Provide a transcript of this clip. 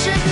should